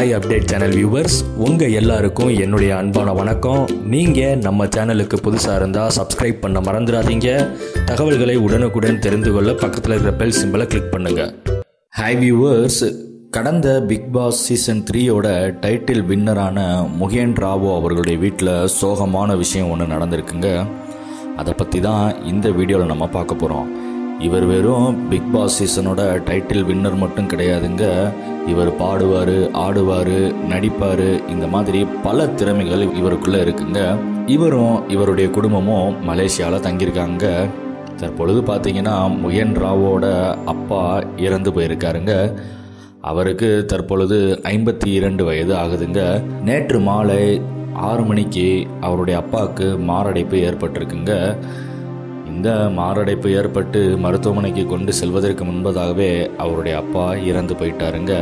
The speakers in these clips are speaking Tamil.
ஹாய் அப்டேட் சேனல் வியூவர்ஸ் உங்கள் எல்லாருக்கும் என்னுடைய அன்பான வணக்கம். நீங்கள் நம்ம சேனலுக்கு புதுசாக இருந்தால் சப்ஸ்கிரைப் பண்ண மறந்துடாதீங்க. தகவல்களை உடனுக்குடன் தெரிந்து கொள்ள பக்கத்தில் இருக்கிற பெல் சிம்பிளை கிளிக் பண்ணுங்கள் ஹாய் வியூவர்ஸ் கடந்த பிக் பாஸ் சீசன் த்ரீயோட டைட்டில் வின்னரான முகேன் ராவோ அவர்களுடைய வீட்டில் சோகமான விஷயம் ஒன்று நடந்திருக்குங்க. அதை பற்றி தான் இந்த வீடியோவில் நம்ம பார்க்க போகிறோம் இவர் வெறும் பிக் பாஸ் சீசனோட டைட்டில் வின்னர் மட்டும் கிடையாதுங்க. இவர் பாடுவார் ஆடுவார் நடிப்பார் இந்த மாதிரி பல திறமைகள் இவருக்குள்ளே இருக்குங்க. இவரும் இவருடைய குடும்பமும் மலேசியாவில் தங்கியிருக்காங்க. தற்பொழுது பார்த்தீங்கன்னா முயன் ராவோட அப்பா இறந்து போயிருக்காருங்க. அவருக்கு தற்பொழுது ஐம்பத்தி இரண்டு வயது ஆகுதுங்க. நேற்று மாலை ஆறு மணிக்கு அவருடைய அப்பாவுக்கு மாரடைப்பு ஏற்பட்டிருக்குங்க. இந்த மாரடைப்பு ஏற்பட்டு மருத்துவமனைக்கு கொண்டு செல்வதற்கு முன்பதாகவே அவருடைய அப்பா இறந்து போயிட்டாருங்க.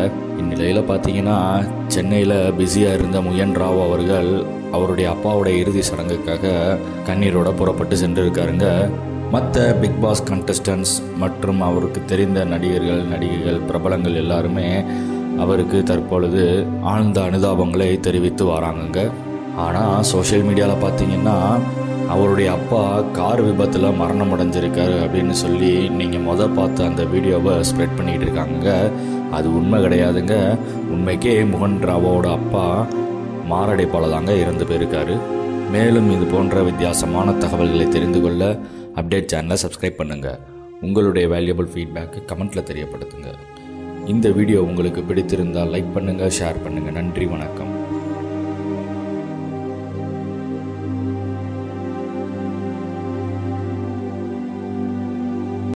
இந்நிலையில் பார்த்தீங்கன்னா சென்னையில் பிஸியாக இருந்த முயன் ராவ் அவர்கள் அவருடைய அப்பாவோட இறுதி சடங்குக்காக கண்ணீரோட புறப்பட்டு சென்றிருக்காருங்க. மற்ற பிக் பாஸ் கண்டஸ்டன்ஸ் மற்றும் அவருக்கு தெரிந்த நடிகர்கள் நடிகைகள் பிரபலங்கள் எல்லாருமே அவருக்கு தற்பொழுது ஆழ்ந்த அனுதாபங்களை தெரிவித்து வராங்கங்க. ஆனால் சோஷியல் மீடியாவில் பார்த்தீங்கன்னா அவருடைய அப்பா கார் விபத்தில் மரணம் அடைஞ்சிருக்காரு அப்படின்னு சொல்லி நீங்கள் மொதல் பார்த்து அந்த வீடியோவை ஸ்ப்ரெட் பண்ணிகிட்டு இருக்காங்க அது உண்மை கிடையாதுங்க. உண்மைக்கே முகன் ராவோட அப்பா மாரடைப்பால் தாங்க இறந்து போயிருக்காரு. மேலும் இது போன்ற வித்தியாசமான தகவல்களை தெரிந்து கொள்ள அப்டேட் சேனலை சப்ஸ்கிரைப் பண்ணுங்கள் உங்களுடைய வேல்யூபிள் ஃபீட்பேக்கு கமெண்ட்டில் தெரியப்படுத்துங்க. இந்த வீடியோ உங்களுக்கு பிடித்திருந்தால் லைக் பண்ணுங்கள் ஷேர் பண்ணுங்கள் நன்றி வணக்கம்.